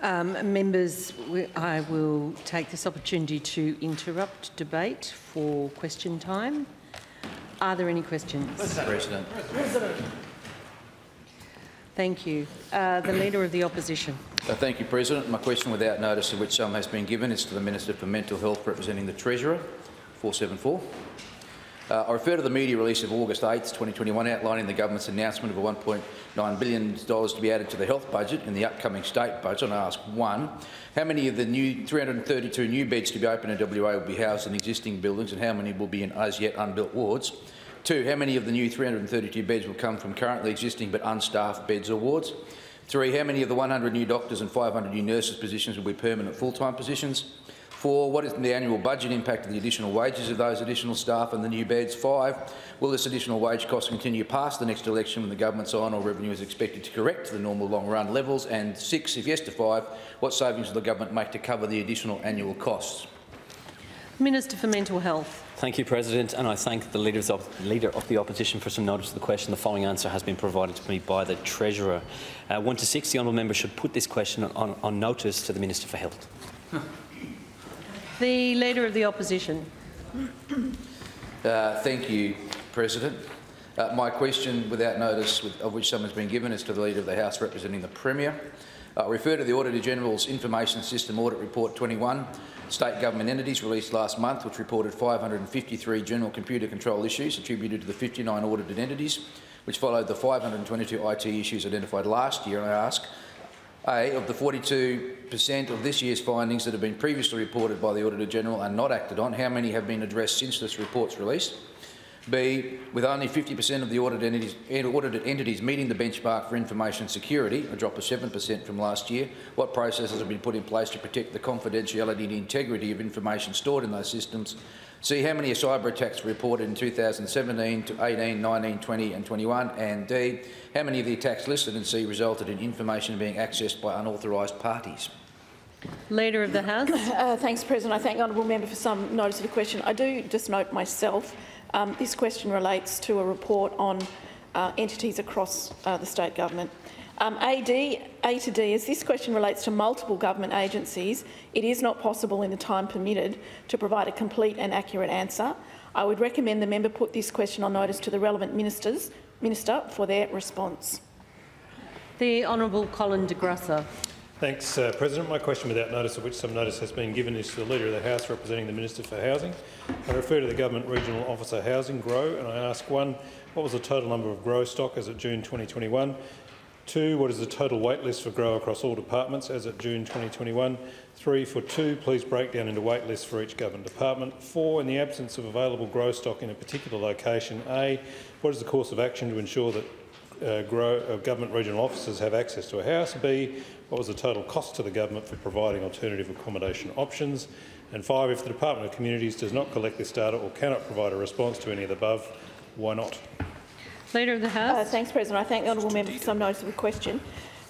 Um, members, we- I will take this opportunity to interrupt debate for question time. Are there any questions? President. Thank you. Uh, the Leader of the Opposition. Uh, thank you, President. My question without notice of which some has been given is to the Minister for Mental Health representing the Treasurer, 474. Uh, I refer to the media release of August 8, 2021, outlining the government's announcement of a $1.9 billion to be added to the health budget in the upcoming state budget. And I ask, one, how many of the new 332 new beds to be opened in WA will be housed in existing buildings and how many will be in as yet unbuilt wards? Two, how many of the new 332 beds will come from currently existing but unstaffed beds or wards? Three, how many of the 100 new doctors and 500 new nurses positions will be permanent full-time positions? Four, what is the annual budget impact of the additional wages of those additional staff and the new beds? Five, will this additional wage cost continue past the next election when the government's iron ore revenue is expected to correct to the normal long-run levels? And six, if yes to five, what savings will the government make to cover the additional annual costs? Minister for Mental Health. Thank you, President, and I thank the leaders of, Leader of the Opposition for some notice of the question. The following answer has been provided to me by the Treasurer. Uh, 1 to 6, the honourable member should put this question on, on notice to the Minister for Health. The Leader of the Opposition. Uh, thank you, President. Uh, my question, without notice with, of which some has been given, is to the Leader of the House representing the Premier. I uh, refer to the Auditor General's Information System Audit Report 21, state government entities released last month, which reported 553 general computer control issues attributed to the 59 audited entities, which followed the 522 IT issues identified last year. And I ask, a, of the 42% of this year's findings that have been previously reported by the Auditor-General and not acted on, how many have been addressed since this report's released? B, with only 50% of the audited entities, audited entities meeting the benchmark for information security, a drop of 7% from last year, what processes have been put in place to protect the confidentiality and integrity of information stored in those systems See how many cyber attacks were reported in 2017 to 18, 19, 20 and 21, and D, how many of the attacks listed in C resulted in information being accessed by unauthorised parties. Leader of the House. Uh, thanks, President. I thank the honourable member for some notice of the question. I do just note myself, um, this question relates to a report on uh, entities across uh, the state government. Um, AD, A to D, as this question relates to multiple government agencies, it is not possible in the time permitted to provide a complete and accurate answer. I would recommend the member put this question on notice to the relevant ministers, minister for their response. The Honourable Colin de Grussa. Thanks, uh, President. My question, without notice of which some notice has been given, is to the Leader of the House representing the Minister for Housing. I refer to the Government Regional Officer Housing, GROW, and I ask one, what was the total number of GROW stock as of June 2021? Two, what is the total wait list for grow across all departments as at June 2021? Three, for two, please break down into wait lists for each government department. Four, in the absence of available grow stock in a particular location, A, what is the course of action to ensure that uh, grow, uh, government regional officers have access to a house? B, what was the total cost to the government for providing alternative accommodation options? And five, if the Department of Communities does not collect this data or cannot provide a response to any of the above, why not? Leader of the House. Uh, thanks, President. I thank the honourable member for some notice of the question.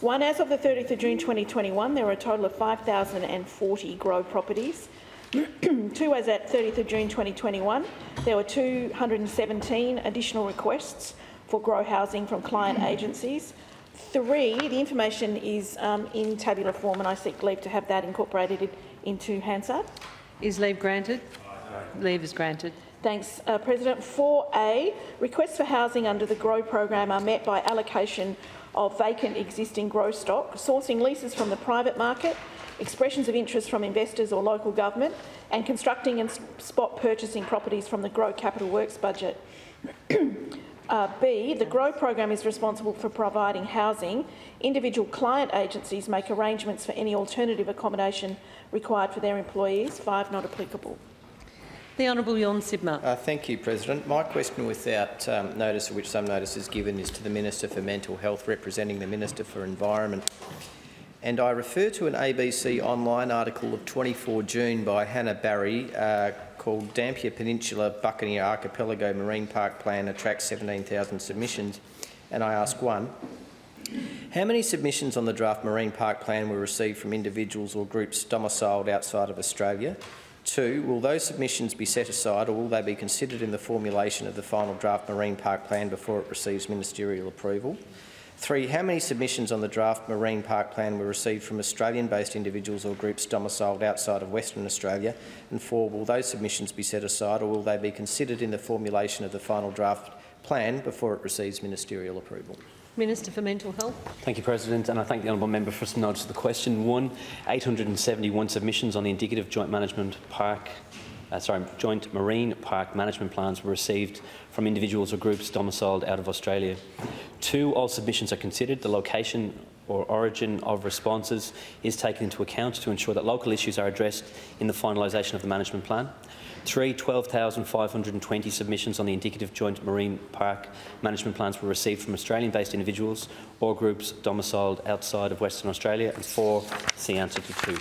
One, as of the 30th of June 2021, there were a total of 5,040 grow properties. Two, as at 30th of June 2021, there were 217 additional requests for grow housing from client agencies. Three, the information is um, in tabular form and I seek leave to have that incorporated into Hansard. Is leave granted? Leave is granted. Thanks, uh, President. 4A, requests for housing under the GROW program are met by allocation of vacant existing GROW stock, sourcing leases from the private market, expressions of interest from investors or local government, and constructing and spot purchasing properties from the GROW Capital Works budget. Uh, B, the GROW program is responsible for providing housing. Individual client agencies make arrangements for any alternative accommodation required for their employees. Five, not applicable. The Honourable Tjorn Sibma. Uh, thank you, President. My question without um, notice, of which some notice is given, is to the Minister for Mental Health, representing the Minister for Environment. And I refer to an ABC online article of 24 June by Hannah Barry uh, called Dampier Peninsula Buccaneer Archipelago Marine Park Plan attracts 17,000 submissions. And I ask one, how many submissions on the draft marine park plan were received from individuals or groups domiciled outside of Australia? Two, will those submissions be set aside or will they be considered in the formulation of the final draft marine park plan before it receives ministerial approval? Three, how many submissions on the draft marine park plan were received from Australian-based individuals or groups domiciled outside of Western Australia? And four, will those submissions be set aside or will they be considered in the formulation of the final draft plan before it receives ministerial approval? Minister for Mental Health. Thank you, President, and I thank the honourable member for some notice of the question. One, 871 submissions on the indicative joint management park, uh, sorry, joint marine park management plans were received from individuals or groups domiciled out of Australia. Two, all submissions are considered. The location or origin of responses is taken into account to ensure that local issues are addressed in the finalisation of the management plan. Three, 12,520 submissions on the indicative joint marine park management plans were received from Australian-based individuals or groups domiciled outside of Western Australia. And four, see answer to two.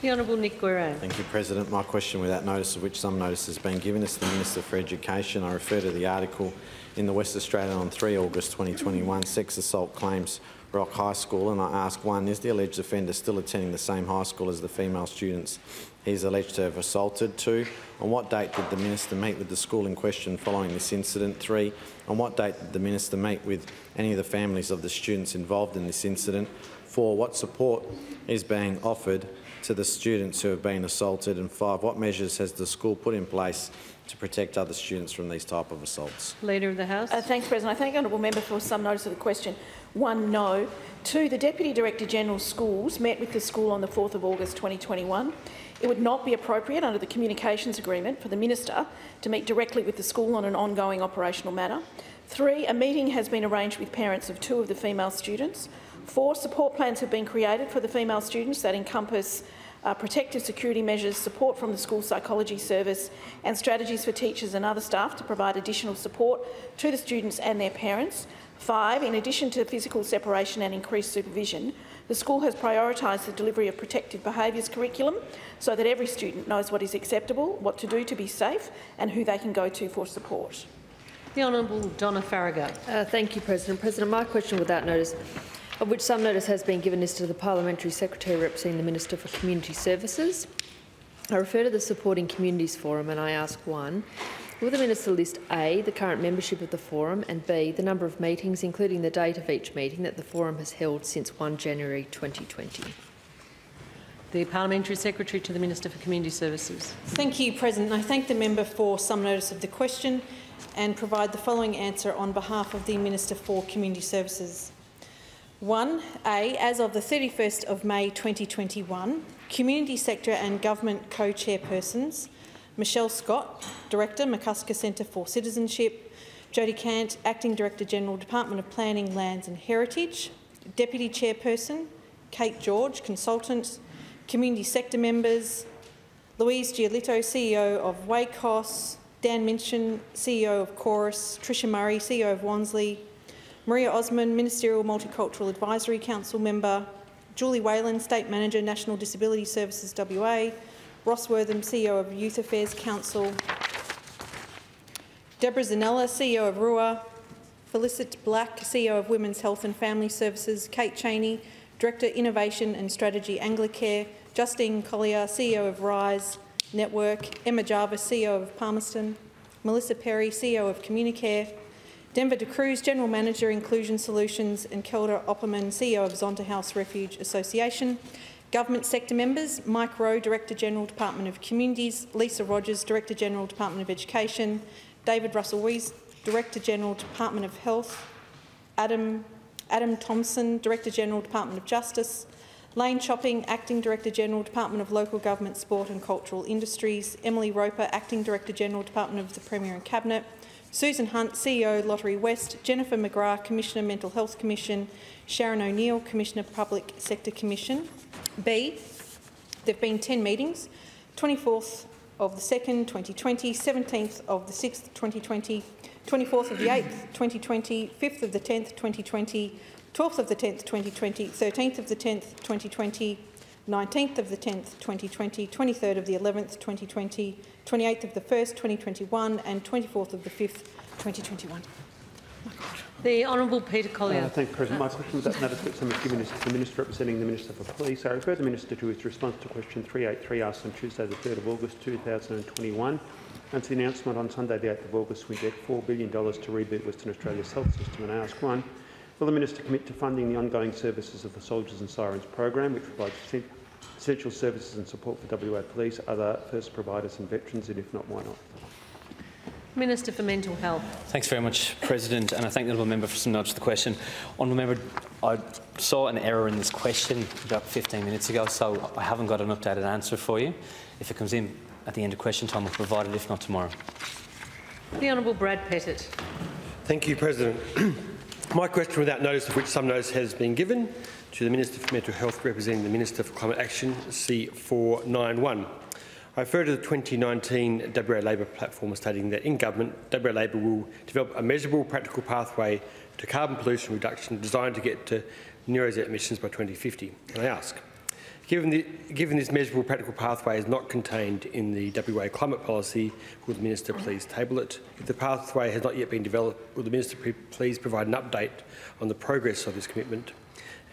The Honourable Nick Goiran. Thank you, President. My question, without notice of which some notice has been given, is to the Minister for Education. I refer to the article in the West Australian on 3 August 2021, sex assault claims Rock High School, and I ask one, is the alleged offender still attending the same high school as the female students he is alleged to have assaulted? Two, on what date did the Minister meet with the school in question following this incident? Three, on what date did the Minister meet with any of the families of the students involved in this incident? Four, what support is being offered to the students who have been assaulted? And five, what measures has the school put in place to protect other students from these type of assaults? Leader of the House. Uh, thanks, President. I thank the honourable member for some notice of the question. One, no. Two, the Deputy Director General Schools met with the school on the 4th of August 2021. It would not be appropriate under the Communications Agreement for the Minister to meet directly with the school on an ongoing operational matter. Three, a meeting has been arranged with parents of two of the female students. Four, support plans have been created for the female students that encompass uh, protective security measures, support from the school psychology service and strategies for teachers and other staff to provide additional support to the students and their parents. Five, in addition to physical separation and increased supervision, the school has prioritised the delivery of protective behaviours curriculum so that every student knows what is acceptable, what to do to be safe and who they can go to for support. The Honourable Donna Faragher. Uh, thank you, President. President, my question without notice, of which some notice has been given, is to the Parliamentary Secretary representing the Minister for Community Services. I refer to the Supporting Communities Forum and I ask one, will the Minister list A, the current membership of the Forum and B, the number of meetings, including the date of each meeting that the Forum has held since 1 January 2020? The Parliamentary Secretary to the Minister for Community Services. Thank you, President. I thank the member for some notice of the question and provide the following answer on behalf of the Minister for Community Services. 1A, as of the 31st of May 2021, Community Sector and Government Co-Chairpersons Michelle Scott, Director, McCusker Centre for Citizenship, Jodie Cant, Acting Director General, Department of Planning, Lands and Heritage, Deputy Chairperson, Kate George, Consultant, Community Sector Members, Louise Giolitto, CEO of WACOSS, Dan Minchin, CEO of Chorus, Tricia Murray, CEO of Wanslea, Maria Osman, Ministerial Multicultural Advisory Council Member, Julie Waylen, State Manager, National Disability Services WA, Ross Wortham, CEO of Youth Affairs Council, Deborah Zanella, CEO of Ruah, Felicity Black, CEO of Women's Health and Family Services, Kate Chaney, Director Innovation and Strategy Anglicare, Justine Colyer, CEO of RISE Network, Emma Jarvis, CEO of Palmerston, Melissa Perry, CEO of Communicare, Denver D'Cruz, General Manager Inclusion Solutions, and Kelda Opperman, CEO of Zonta House Refuge Association. Government sector members, Mike Rowe, Director General, Department of Communities, Lisa Rogers, Director General, Department of Education, David Russell Weisz, Director General, Department of Health, Adam, Adam Tomison, Director General, Department of Justice, Lanie Chopping, Acting Director General, Department of Local Government, Sport and Cultural Industries, Emily Roper, Acting Director General, Department of the Premier and Cabinet, Susan Hunt, CEO, Lotterywest, Jennifer McGrath, Commissioner, Mental Health Commission, Sharyn O'Neill, Commissioner, Public Sector Commission. B, there have been 10 meetings, 24th of the 2nd, 2020, 17th of the 6th, 2020, 24th of the 8th, 2020, 5th of the 10th, 2020, 12th of the 10th, 2020, 13th of the 10th, 2020, 19th of the 10th, 2020, 23rd of the 11th, 2020, 28th of the 1st, 2021 and 24th of the 5th, 2021. The Honourable Peter Collier. Uh, thank you, President. My question without notice that some is given is to the Minister representing the Minister for Police. I refer the Minister to his response to question 383 asked on Tuesday the 3rd of August 2021 and to the announcement on Sunday the 8th of August we inject $4 billion to reboot Western Australia's health system. And I ask one, Will the Minister commit to funding the ongoing services of the Soldiers and Sirens program, which provides essen- essential services and support for WA Police, other first providers and veterans, and if not, why not? Minister for Mental Health. Thanks very much, President, and I thank the honourable member for some notes to the question. Honourable member, I saw an error in this question about 15 minutes ago, so I haven't got an updated answer for you. If it comes in at the end of question time, I'll provide it, if not tomorrow. The Honourable Brad Pettitt. Thank you, President. My question, without notice of which some notice has been given, to the Minister for Mental Health representing the Minister for Climate Action, C491. I refer to the 2019 WA Labor platform stating that in government, WA Labor will develop a measurable practical pathway to carbon pollution reduction designed to get to zero emissions by 2050. And I ask, Given, the, given this measurable practical pathway is not contained in the WA climate policy, will the Minister please table it? If the pathway has not yet been developed, will the Minister pre- please provide an update on the progress of this commitment?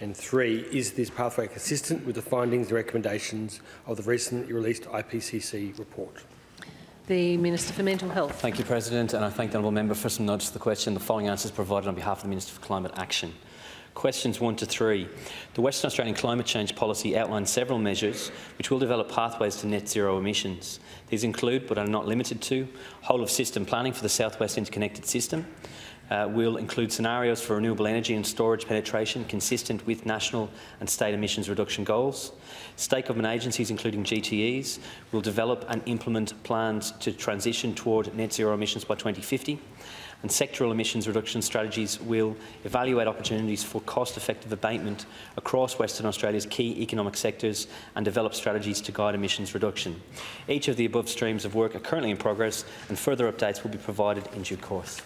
And three, is this pathway consistent with the findings and recommendations of the recently released IPCC report? The Minister for Mental Health. Thank you, President, and I thank the honourable member for some notes to the question. The following answers provided on behalf of the Minister for Climate Action. Questions 1 to 3. The Western Australian Climate Change Policy outlines several measures which will develop pathways to net zero emissions. These include, but are not limited to, whole of system planning for the South West Interconnected System, uh, will include scenarios for renewable energy and storage penetration consistent with national and state emissions reduction goals. State government agencies, including GTEs, will develop and implement plans to transition toward net zero emissions by 2050 and sectoral emissions reduction strategies will evaluate opportunities for cost-effective abatement across Western Australia's key economic sectors and develop strategies to guide emissions reduction. Each of the above streams of work are currently in progress and further updates will be provided in due course.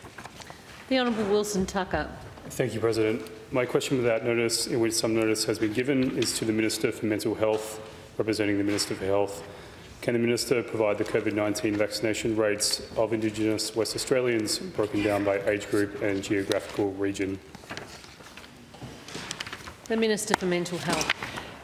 The Honourable Wilson Tucker. Thank you, President. My question without notice, in which some notice has been given, is to the Minister for Mental Health, representing the Minister for Health. Can the Minister provide the COVID-19 vaccination rates of Indigenous West Australians broken down by age group and geographical region? The Minister for Mental Health.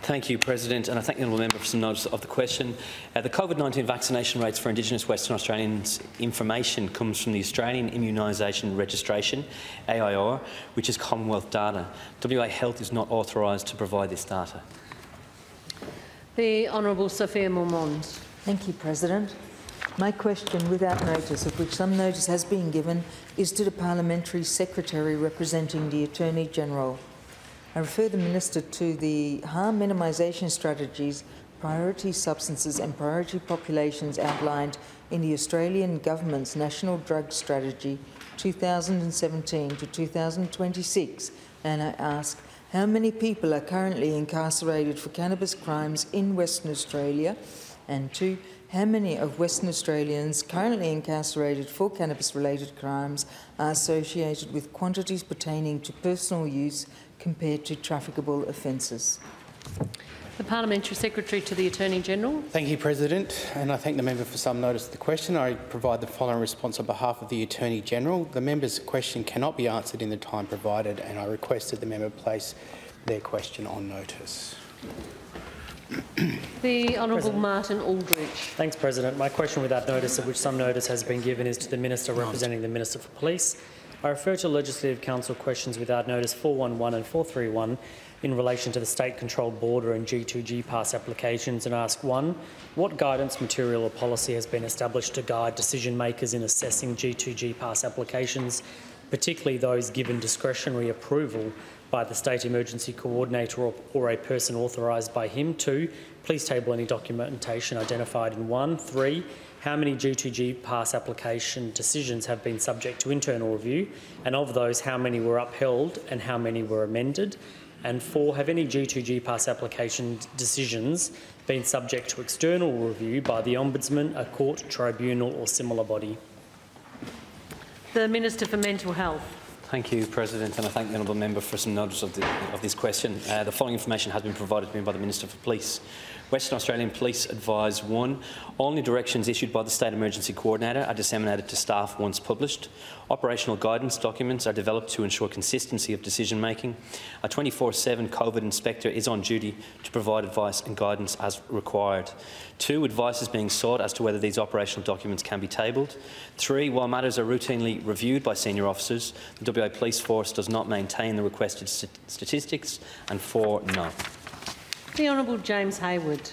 Thank you, President, and I thank the honourable member for some notice of the question. Uh, the COVID-19 vaccination rates for Indigenous Western Australians information comes from the Australian Immunisation Registration, AIR, which is Commonwealth data. WA Health is not authorised to provide this data. The Honourable Sophia Moermond. Thank you, President. My question, without notice, of which some notice has been given, is to the Parliamentary Secretary representing the Attorney-General. I refer the Minister to the harm minimisation strategies, priority substances and priority populations outlined in the Australian Government's National Drug Strategy 2017 to 2026, and I ask, how many people are currently incarcerated for cannabis crimes in Western Australia? And two, how many of Western Australians currently incarcerated for cannabis-related crimes are associated with quantities pertaining to personal use compared to trafficable offences? The Parliamentary Secretary to the Attorney-General. Thank you, President, and I thank the member for some notice of the question. I provide the following response on behalf of the Attorney-General. The member's question cannot be answered in the time provided, and I request that the member place their question on notice. The Honourable President. Martin Aldridge. Thanks, President. My question without notice, of which some notice has been given, is to the Minister representing the Minister for Police. I refer to Legislative Council questions without notice 411 and 431 in relation to the state-controlled border and G2G pass applications and ask one, what guidance material or policy has been established to guide decision-makers in assessing G2G pass applications, particularly those given discretionary approval by the State Emergency Coordinator or, or a person authorised by him. Two, please table any documentation identified in one. Three, how many G2G pass application decisions have been subject to internal review, and of those, how many were upheld and how many were amended? And four, have any G2G pass application decisions been subject to external review by the Ombudsman, a court, tribunal or similar body? The Minister for Mental Health. Thank you, President, and I thank the honourable member for some notice of, the, of this question. Uh, the following information has been provided to me by the Minister for Police. Western Australian Police advise one, only directions issued by the State Emergency Coordinator are disseminated to staff once published. Operational guidance documents are developed to ensure consistency of decision making. A 24-7 COVID inspector is on duty to provide advice and guidance as required. Two, advice is being sought as to whether these operational documents can be tabled. Three, while matters are routinely reviewed by senior officers, the WA Police Force does not maintain the requested st statistics. And four, no. The Honourable James Hayward.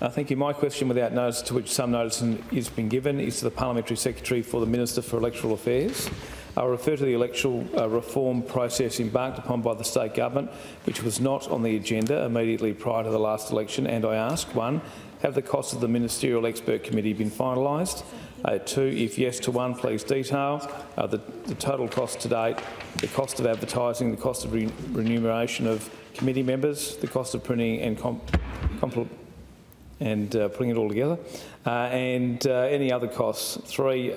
Uh, thank you. My question, without notice, to which some notice has been given, is to the Parliamentary Secretary for the Minister for Electoral Affairs. I refer to the electoral uh, reform process embarked upon by the state government, which was not on the agenda immediately prior to the last election, and I ask, one, have the costs of the Ministerial Expert Committee been finalised? Uh, two, if yes to one, please detail uh, the, the, total cost to date, the cost of advertising, the cost of re remuneration of committee members, the cost of printing and and uh, putting it all together, uh, and uh, any other costs. Three,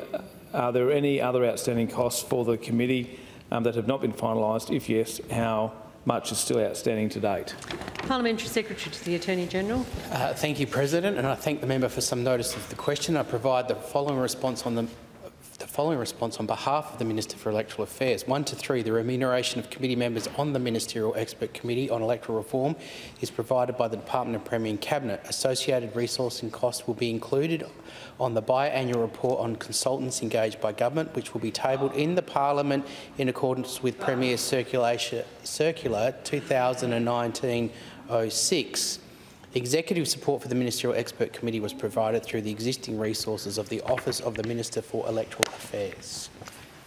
are there any other outstanding costs for the committee um, that have not been finalised? If yes, how much is still outstanding to date? Parliamentary Secretary to the Attorney-General. Uh, thank you, President, and I thank the member for some notice of the question. I provide the following response on the the following response on behalf of the Minister for Electoral Affairs. One to three, the remuneration of committee members on the Ministerial Expert Committee on Electoral Reform is provided by the Department of Premier and Cabinet. Associated resourcing costs will be included on the biannual report on consultants engaged by government, which will be tabled in the Parliament in accordance with Premier Circular 2019-06. Executive support for the Ministerial Expert Committee was provided through the existing resources of the Office of the Minister for Electoral Affairs.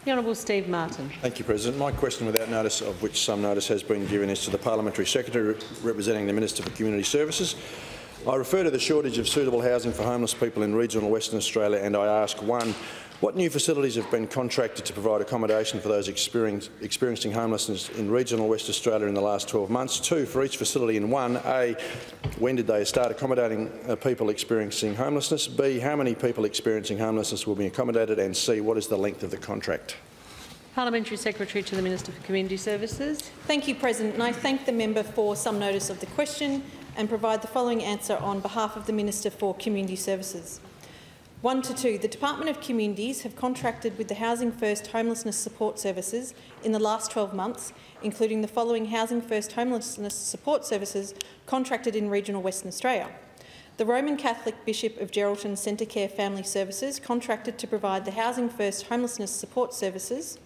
The Honourable Steve Martin. Thank you, President. My question, without notice, of which some notice has been given, is to the Parliamentary Secretary representing the Minister for Community Services. I refer to the shortage of suitable housing for homeless people in regional Western Australia and I ask, one, what new facilities have been contracted to provide accommodation for those experiencing homelessness in regional West Australia in the last 12 months? Two, for each facility in one, A, when did they start accommodating uh, people experiencing homelessness? B, how many people experiencing homelessness will be accommodated? And C, what is the length of the contract? Parliamentary Secretary to the Minister for Community Services. Thank you, President. And I thank the member for some notice of the question and provide the following answer on behalf of the Minister for Community Services. 1 to 2. The Department of Communities have contracted with the Housing First Homelessness Support Services in the last 12 months, including the following Housing First Homelessness Support Services contracted in regional Western Australia. The Roman Catholic Bishop of Geraldton Centrecare Family Services contracted to provide the Housing First Homelessness Support Services.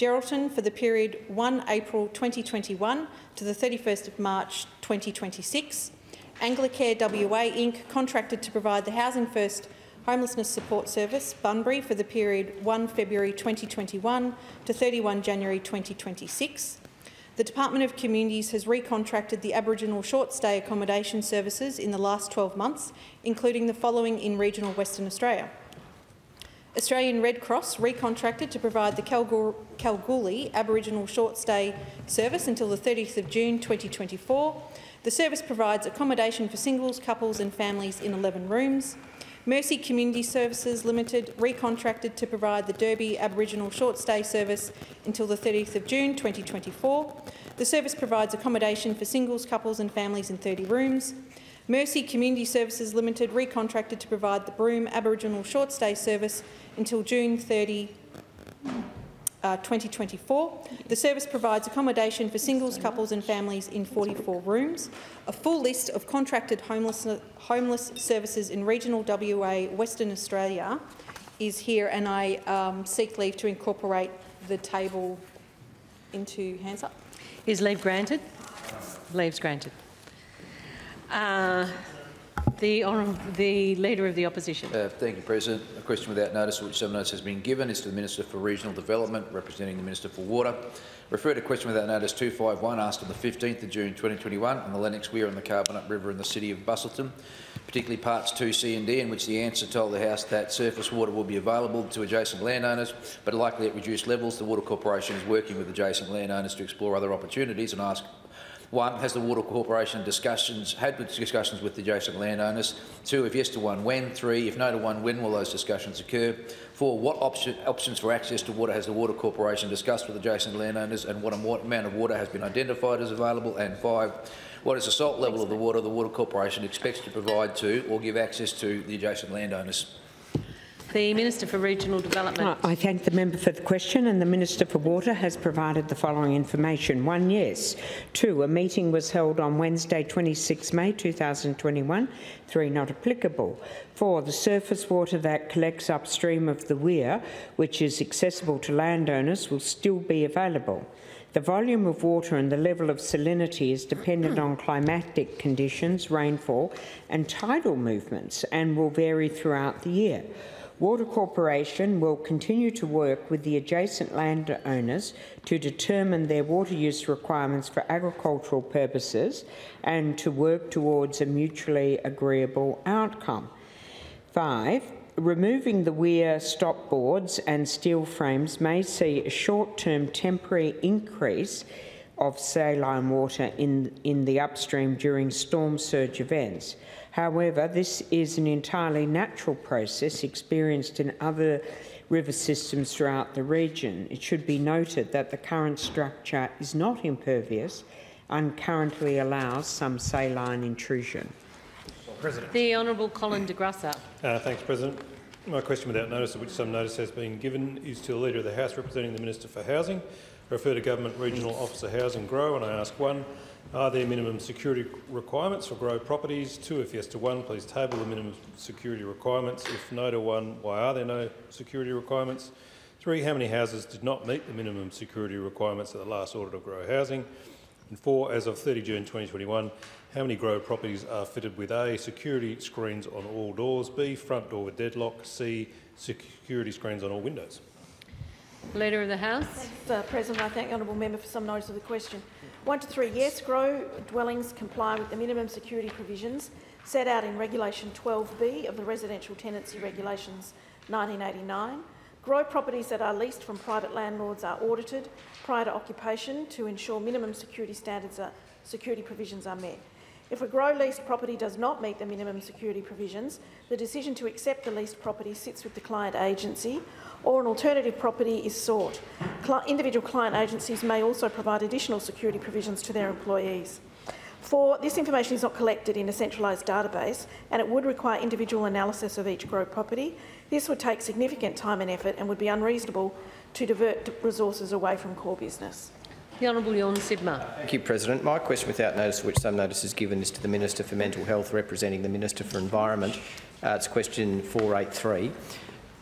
Geraldton for the period 1 April 2021 to the 31st of March 2026. Anglicare WA Inc. contracted to provide the Housing First Homelessness Support Service, Bunbury, for the period 1 February 2021 to 31 January 2026. The Department of Communities has recontracted the Aboriginal short stay accommodation services in the last 12 months, including the following in regional Western Australia. Australian Red Cross recontracted to provide the Kalgoorlie Aboriginal short stay service until the 30th of June 2024. The service provides accommodation for singles, couples and families in 11 rooms. Mercy Community Services Limited recontracted to provide the Derby Aboriginal short stay service until the 30th of June 2024. The service provides accommodation for singles, couples and families in 30 rooms. Mercy Community Services Limited recontracted to provide the Broome Aboriginal short stay service until June 30, uh, 2024. The service provides accommodation for singles, couples and families in 44 rooms. A full list of contracted homeless, homeless services in regional WA, Western Australia is here and I um, seek leave to incorporate the table into Hansard. Is leave granted? Leave's granted. Uh, the, the Leader of the Opposition. Uh, thank you, President. A question without notice, which some notice has been given, is to the Minister for Regional Development, representing the Minister for Water. Refer to question without notice 251, asked on the 15th of June 2021 on the Lennox Weir and the Carbunup River in the city of Busselton, particularly parts 2, C and D, in which the answer told the House that surface water will be available to adjacent landowners, but likely at reduced levels. The Water Corporation is working with adjacent landowners to explore other opportunities and ask one, has the Water Corporation discussions had discussions with the adjacent landowners? Two, if yes to one, when? Three, if no to one, when will those discussions occur? Four, what option, options for access to water has the Water Corporation discussed with adjacent landowners and what amount of water has been identified as available? And five, What is the salt level of the water the Water Corporation expects to provide to or give access to the adjacent landowners? The Minister for Regional Development. Uh, I thank the member for the question and the Minister for Water has provided the following information. One, yes. Two, a meeting was held on Wednesday 26 May 2021. Three, not applicable. Four, the surface water that collects upstream of the weir, which is accessible to landowners, will still be available. The volume of water and the level of salinity is dependent on climatic conditions, rainfall and tidal movements and will vary throughout the year. Water Corporation will continue to work with the adjacent landowners to determine their water use requirements for agricultural purposes and to work towards a mutually agreeable outcome. Five, removing the weir stop boards and steel frames may see a short-term temporary increase of saline water in, in the upstream during storm surge events. However, this is an entirely natural process experienced in other river systems throughout the region. It should be noted that the current structure is not impervious and currently allows some saline intrusion. President. The Honourable Colin de Grussa. Uh, thanks, President. My question without notice, of which some notice has been given, is to the Leader of the House representing the Minister for Housing. I refer to Government Regional Officer Housing Grow and I ask one, are there minimum security requirements for grow properties? Two, if yes to one, please table the minimum security requirements. If no to one, why are there no security requirements? Three, how many houses did not meet the minimum security requirements at the last audit of Grow Housing? And four, as of 30 June 2021, how many grow properties are fitted with A, security screens on all doors, B, front door with deadlock, C, security screens on all windows? Leader of the House. Thanks, uh, President. I thank the honourable member for some notice of the question. One to three, yes, grow dwellings comply with the minimum security provisions set out in Regulation 12B of the Residential Tenancy Regulations 1989. Grow properties that are leased from private landlords are audited prior to occupation to ensure minimum security standards are, security provisions are met. If a grow leased property does not meet the minimum security provisions, the decision to accept the leased property sits with the client agency or an alternative property is sought. Cli individual client agencies may also provide additional security provisions to their employees. Four, this information is not collected in a centralised database and it would require individual analysis of each grow property. This would take significant time and effort and would be unreasonable to divert resources away from core business. The Honourable Tjorn Sibma. Thank you, President. My question without notice, which some notice is given, is to the Minister for Mental Health representing the Minister for Environment. Uh, it's question 483.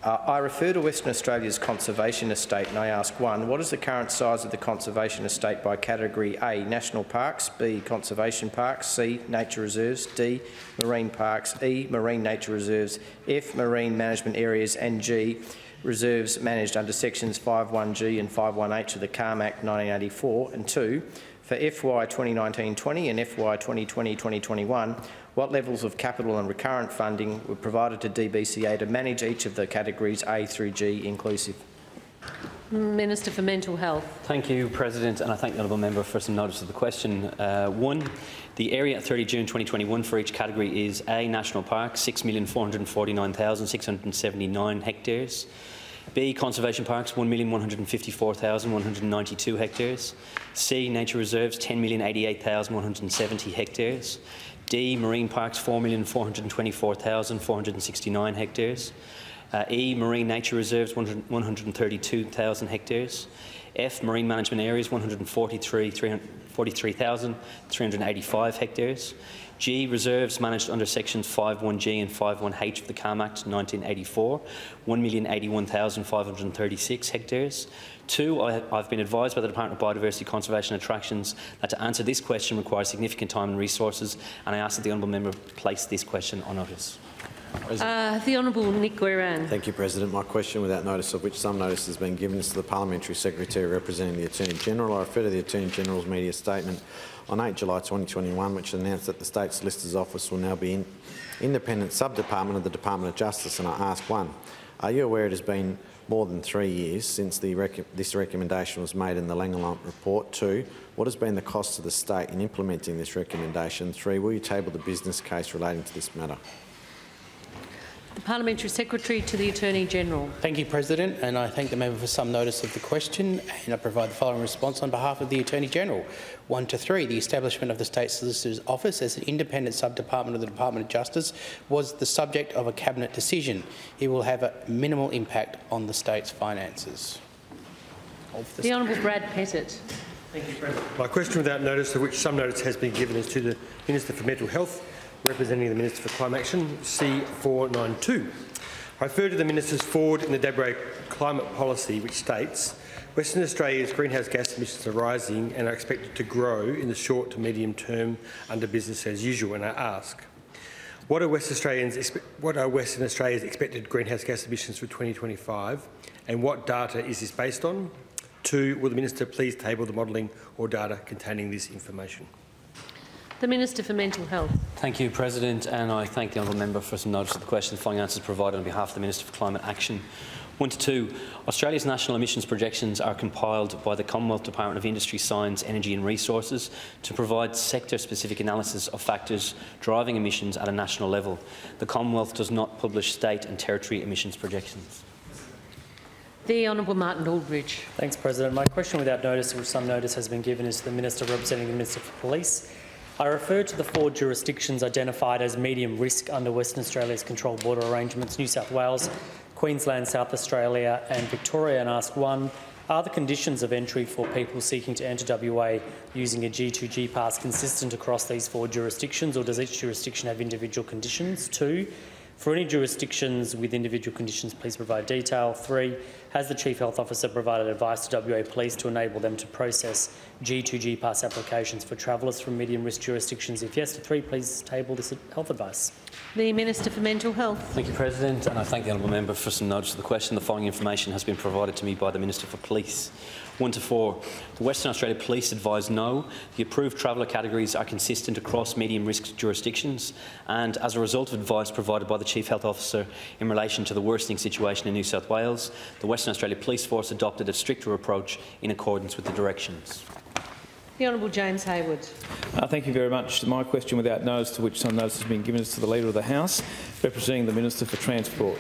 Uh, I refer to Western Australia's conservation estate and I ask one, what is the current size of the conservation estate by category A, national parks, B, conservation parks, C, nature reserves, D, marine parks, E, marine nature reserves, F, marine management areas and G, reserves managed under sections 51G and 51H of the CALM Act 1984 and 2, for FY 2019-20 and FY 2020-2021, what levels of capital and recurrent funding were provided to DBCA to manage each of the categories A through G inclusive? Minister for Mental Health. Thank you, President, and I thank the honourable member for some notice of the question. Uh, one, the area at 30 June 2021 for each category is A, National Park, 6,449,679 hectares. B, Conservation Parks, 1,154,192 hectares. C, Nature Reserves, 10,088,170 hectares. D, Marine Parks, 4,424,469 hectares. Uh, e, Marine Nature Reserves, 132,000 hectares. F, Marine Management Areas, 143,385 hectares. G, reserves managed under sections 51G and 51H of the CALM Act 1984, 1,081,536 hectares. Two, I, have been advised by the Department of Biodiversity, Conservation and Attractions that to answer this question requires significant time and resources, and I ask that the honourable member place this question on notice. Uh, the Honourable Nick Goiran. Thank you, President. My question, without notice of which some notice has been given, is to the Parliamentary Secretary representing the Attorney-General. I refer to the Attorney-General's media statement on 8 July 2021, which announced that the State Solicitor's Office will now be an independent sub-department of the Department of Justice, and I ask one, are you aware it has been more than three years since rec this recommendation was made in the Langoulant report? Two, what has been the cost to the state in implementing this recommendation? Three, will you table the business case relating to this matter? The Parliamentary Secretary to the Attorney-General. Thank you, President, and I thank the member for some notice of the question, and I provide the following response on behalf of the Attorney-General. 1 to 3. The establishment of the State Solicitor's Office as an independent sub-department of the Department of Justice was the subject of a Cabinet decision. It will have a minimal impact on the state's finances. Of The Honourable Brad Pettitt. Thank you, President. My question without notice, of which some notice has been given, is to the Minister for Mental Health, representing the Minister for Climate Action, C492. I refer to the Minister's forward in the Debray climate policy, which states Western Australia's greenhouse gas emissions are rising and are expected to grow in the short to medium term under business as usual. And I ask, what are, West Australians, what are Western Australia's expected greenhouse gas emissions for 2025 and what data is this based on? Two, will the Minister please table the modelling or data containing this information? The Minister for Mental Health. Thank you, President, and I thank the honourable member for some notice of the question. The following answers provided on behalf of the Minister for Climate Action. One to two. Australia's national emissions projections are compiled by the Commonwealth Department of Industry, Science, Energy and Resources to provide sector-specific analysis of factors driving emissions at a national level. The Commonwealth does not publish state and territory emissions projections. The Honourable Martin Aldridge. Thanks, President. My question without notice, which some notice has been given, is to the Minister representing the Minister for Police. I refer to the four jurisdictions identified as medium risk under Western Australia's controlled border arrangements, New South Wales, Queensland, South Australia and Victoria, and ask one, are the conditions of entry for people seeking to enter WA using a G2G pass consistent across these four jurisdictions, or does each jurisdiction have individual conditions? Two, for any jurisdictions with individual conditions, please provide detail. Three, has the Chief Health Officer provided advice to WA Police to enable them to process G2G pass applications for travellers from medium risk jurisdictions? If yes to three, please table this health advice. The Minister for Mental Health. Thank you, President, and I thank the honourable member for some notice of the question. The following information has been provided to me by the Minister for Police. 1 to 4. The Western Australia Police advise no. The approved traveller categories are consistent across medium risk jurisdictions and as a result of advice provided by the Chief Health Officer in relation to the worsening situation in New South Wales, the Western Australia Police Force adopted a stricter approach in accordance with the directions. The Honourable James Hayward. Uh, thank you very much. My question without notice, to which some notice has been given, is to the Leader of the House, representing the Minister for Transport.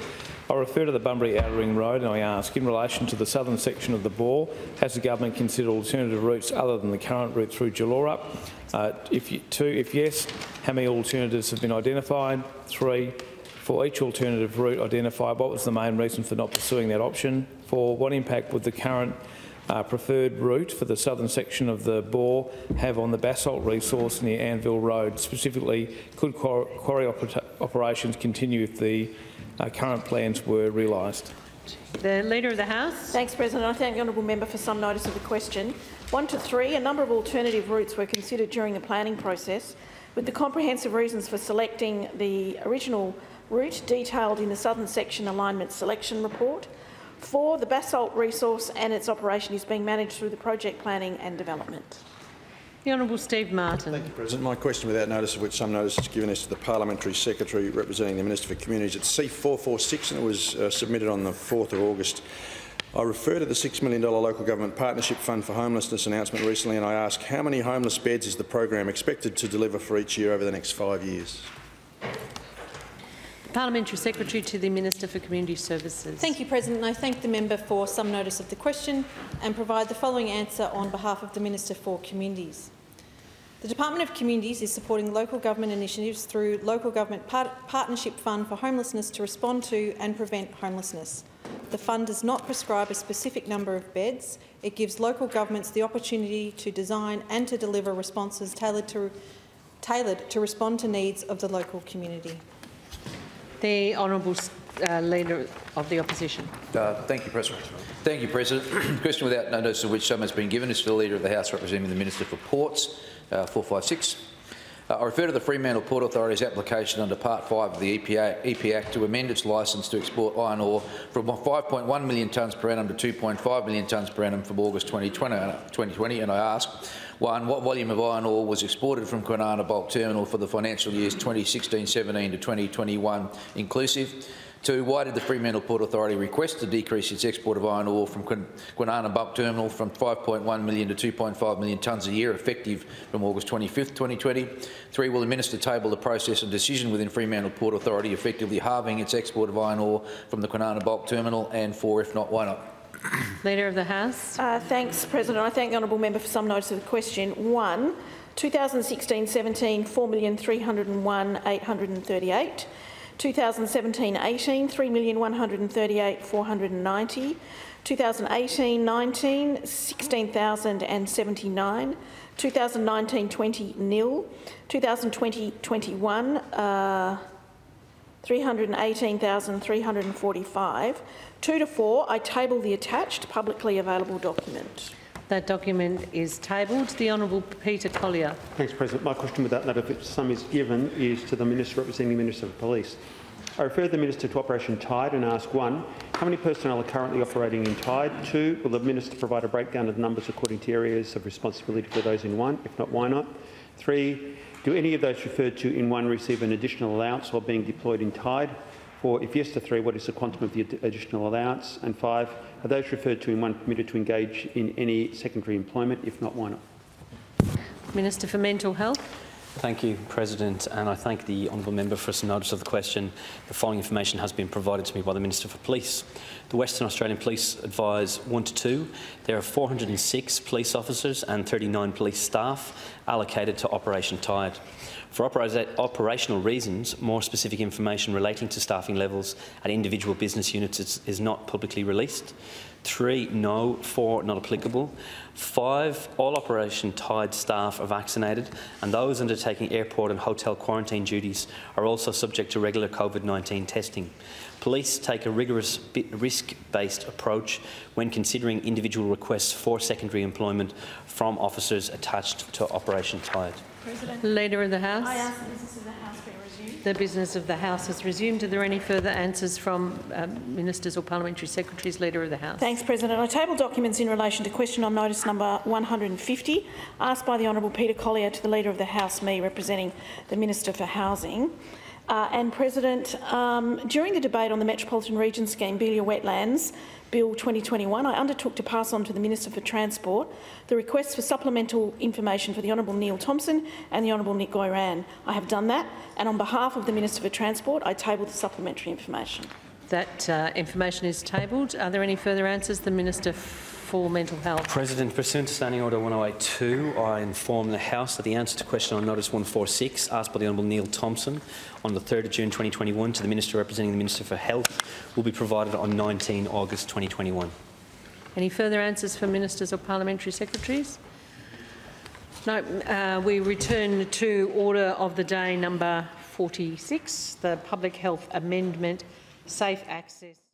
I refer to the Bunbury Outer Ring Road and I ask, in relation to the southern section of the BORR, has the government considered alternative routes other than the current route through Gelorup? Uh, if you, two, if yes, how many alternatives have been identified? Three, for each alternative route identified, what was the main reason for not pursuing that option? For what impact would the current uh, preferred route for the southern section of the BORR have on the basalt resource near Anvil Road? Specifically, could quarry operations continue if the uh, current plans were realised. The Leader of the House. Thanks, President. I thank the honourable member for some notice of the question. One to three, a number of alternative routes were considered during the planning process, with the comprehensive reasons for selecting the original route detailed in the southern section alignment selection report. Four, the basalt resource and its operation is being managed through the project planning and development. The Honourable Steve Martin. Thank you, President. My question without notice, of which some notice is given, is to the Parliamentary Secretary representing the Minister for Communities. It's C446 and it was uh, submitted on the 4th of August. I refer to the $6 million local government partnership fund for homelessness announcement recently and I ask how many homeless beds is the program expected to deliver for each year over the next five years? Parliamentary Secretary to the Minister for Community Services. Thank you, President. I thank the member for some notice of the question and provide the following answer on behalf of the Minister for Communities. The Department of Communities is supporting local government initiatives through Local Government Part Partnership Fund for Homelessness to respond to and prevent homelessness. The fund does not prescribe a specific number of beds. It gives local governments the opportunity to design and to deliver responses tailored to, tailored to respond to needs of the local community. The Honourable uh, Leader of the Opposition. Uh, thank you, President. Thank you, President. question without notice of which some has been given is to the Leader of the House representing the Minister for Ports, uh, 456. Uh, I refer to the Fremantle Port Authority's application under Part 5 of the EPA, EP Act to amend its licence to export iron ore from 5.1 million tonnes per annum to 2.5 million tonnes per annum from August 2020, 2020 and I ask, One, what volume of iron ore was exported from Kwinana Bulk Terminal for the financial years 2016-17 to 2021 inclusive? Two, why did the Fremantle Port Authority request to decrease its export of iron ore from Kwin- Kwinana Bulk Terminal from 5.1 million to 2.5 million tonnes a year, effective from August 25, 2020? Three, will the minister table the process and decision within Fremantle Port Authority effectively halving its export of iron ore from the Kwinana Bulk Terminal? And four, if not, why not? Leader of the House. Uh, thanks, President. I thank the honourable member for some notice of the question. One, 2016-17, 4,301,838. 2017-18, 3,138,490. 2018-19, 16,079. 2019-20, nil. 2020-21, uh, 318,345. Two to four, I table the attached publicly available document. That document is tabled. The Honourable Peter Collier. Thanks, President. My question with that note, if some is given, is to the Minister representing the Minister of Police. I refer the Minister to Operation Tide and ask one, how many personnel are currently operating in Tide? Two, will the Minister provide a breakdown of the numbers according to areas of responsibility for those in one? If not, why not? Three, do any of those referred to in one receive an additional allowance while being deployed in Tide? Four, if yes to three, what is the quantum of the ad- additional allowance? And five, are those referred to in one permitted to engage in any secondary employment? If not, why not? Minister for Mental Health. Thank you, President, and I thank the honourable member for some notice of the question. The following information has been provided to me by the Minister for Police. The Western Australian Police advise 1 to 2. There are 406 police officers and 39 police staff allocated to Operation Tide. For opera- operational reasons, more specific information relating to staffing levels at individual business units is, is not publicly released. Three, no. Four, not applicable. Five, all operation Tide staff are vaccinated, and those undertaking airport and hotel quarantine duties are also subject to regular COVID 19 testing. Police take a rigorous risk based approach when considering individual requests for secondary employment from officers attached to Operation Tide. President. Leader of the House. I ask the business of the House be resumed. The business of the House has resumed. Are there any further answers from um, ministers or parliamentary secretaries? Leader of the House. Thanks, President. I table documents in relation to question on notice number 150, asked by the Honourable Peter Collier to the Leader of the House, me representing the Minister for Housing. Uh, and President, um, during the debate on the Metropolitan Region Scheme, Beeliar Wetlands Bill 2021, I undertook to pass on to the Minister for Transport the request for supplemental information for the Honourable Neil Thomson and the Honourable Nick Goiran. I have done that, and on behalf of the Minister for Transport, I tabled the supplementary information. That uh, information is tabled. Are there any further answers? The Minister for Mental Health. President, pursuant to Standing Order 1082, I inform the House that the answer to question on notice 146, asked by the Honourable Neil Thomson on the 3rd of June 2021 to the Minister representing the Minister for Health, will be provided on 19 August 2021. Any further answers for ministers or parliamentary secretaries? No. Uh, we return to order of the day number 46, the Public Health Amendment, Safe Access.